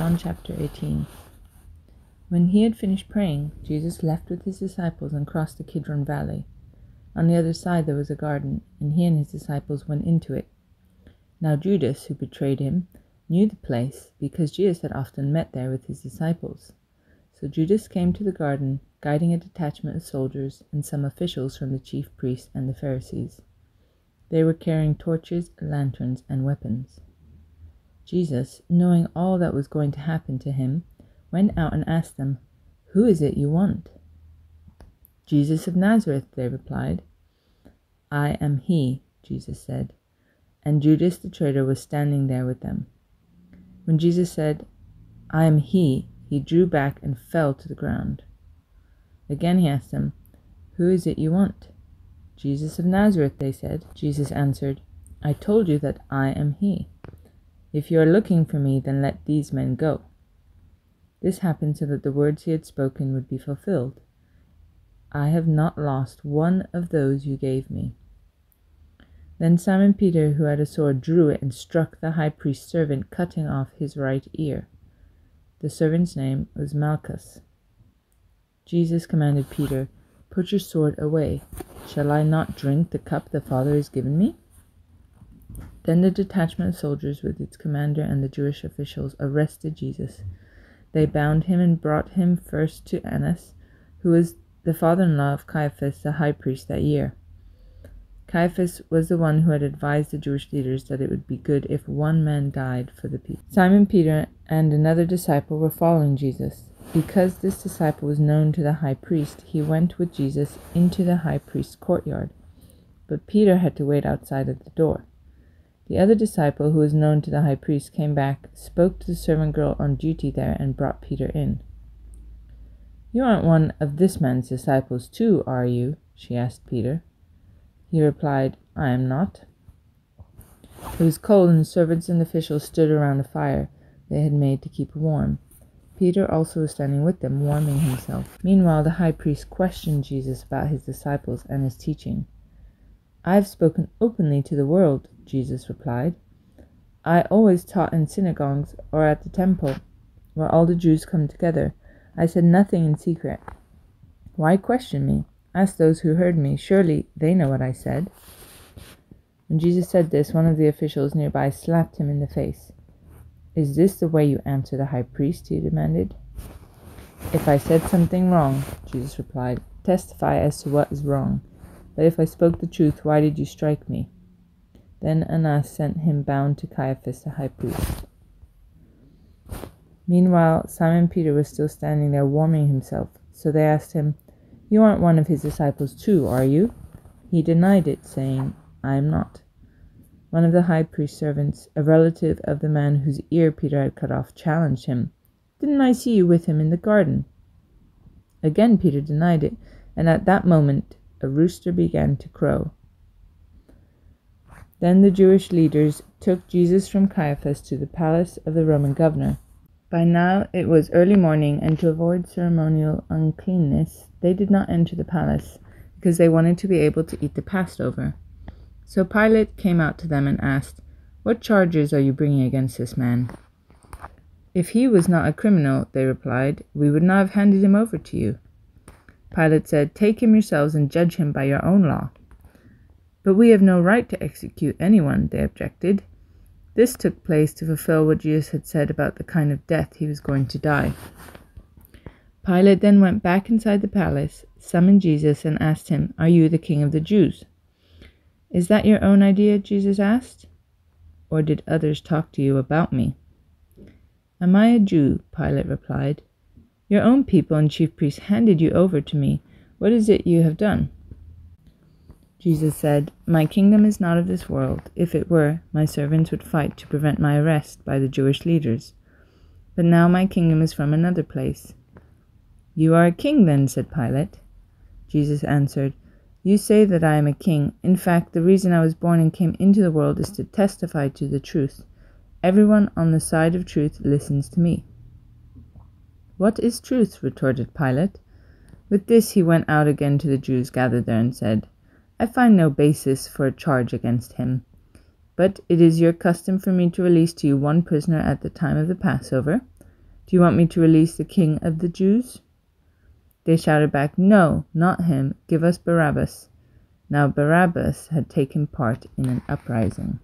John chapter 18. When he had finished praying, Jesus left with his disciples and crossed the Kidron Valley. On the other side there was a garden, and he and his disciples went into it. Now Judas, who betrayed him, knew the place because Jesus had often met there with his disciples. So Judas came to the garden, guiding a detachment of soldiers and some officials from the chief priests and the Pharisees. They were carrying torches, lanterns, and weapons. Jesus, knowing all that was going to happen to him, went out and asked them, Who is it you want? Jesus of Nazareth, they replied. I am he, Jesus said. And Judas the traitor was standing there with them. When Jesus said, I am he, he drew back and fell to the ground. Again he asked them, Who is it you want? Jesus of Nazareth, they said. Jesus answered, I told you that I am he. If you are looking for me, then let these men go. This happened so that the words he had spoken would be fulfilled. I have not lost one of those you gave me. Then Simon Peter, who had a sword, drew it and struck the high priest's servant, cutting off his right ear. The servant's name was Malchus. Jesus commanded Peter, Put your sword away. Shall I not drink the cup the Father has given me? Then the detachment of soldiers, with its commander and the Jewish officials, arrested Jesus. They bound him and brought him first to Annas, who was the father in law of Caiaphas, the high priest that year. Caiaphas was the one who had advised the Jewish leaders that it would be good if one man died for the people. Simon Peter and another disciple were following Jesus. Because this disciple was known to the high priest, he went with Jesus into the high priest's courtyard. But Peter had to wait outside at the door. The other disciple, who was known to the high priest, came back, spoke to the servant girl on duty there, and brought Peter in. You aren't one of this man's disciples, too, are you? she asked Peter. He replied, I am not. It was cold, and the servants and officials stood around a fire they had made to keep warm. Peter also was standing with them, warming himself. Meanwhile, the high priest questioned Jesus about his disciples and his teaching. I have spoken openly to the world, Jesus replied. I always taught in synagogues or at the temple, where all the Jews come together. I said nothing in secret. Why question me? Ask those who heard me. Surely they know what I said. When Jesus said this, one of the officials nearby slapped him in the face. Is this the way you answer the high priest? he demanded. If I said something wrong, Jesus replied, testify as to what is wrong. But if I spoke the truth, why did you strike me? Then Annas sent him bound to Caiaphas the high priest. Meanwhile, Simon Peter was still standing there warming himself. So they asked him, You aren't one of his disciples too, are you? He denied it, saying, I am not. One of the high priest's servants, a relative of the man whose ear Peter had cut off, challenged him. Didn't I see you with him in the garden? Again Peter denied it, and at that moment a rooster began to crow. Then the Jewish leaders took Jesus from Caiaphas to the palace of the Roman governor. By now it was early morning, and to avoid ceremonial uncleanness, they did not enter the palace, because they wanted to be able to eat the Passover. So Pilate came out to them and asked, What charges are you bringing against this man? If he was not a criminal, they replied, we would not have handed him over to you. Pilate said, Take him yourselves and judge him by your own law. But we have no right to execute anyone, they objected. This took place to fulfill what Jesus had said about the kind of death he was going to die. Pilate then went back inside the palace, summoned Jesus, and asked him, Are you the king of the Jews? Is that your own idea? Jesus asked. Or did others talk to you about me? Am I a Jew? Pilate replied. Your own people and chief priests handed you over to me. What is it you have done? Jesus said, My kingdom is not of this world. If it were, my servants would fight to prevent my arrest by the Jewish leaders. But now my kingdom is from another place. You are a king, then, said Pilate. Jesus answered, You say that I am a king. In fact, the reason I was born and came into the world is to testify to the truth. Everyone on the side of truth listens to me. What is truth? retorted Pilate. With this he went out again to the Jews gathered there and said, I find no basis for a charge against him. But it is your custom for me to release to you one prisoner at the time of the Passover. Do you want me to release the king of the Jews? They shouted back, No, not him. Give us Barabbas. Now Barabbas had taken part in an uprising.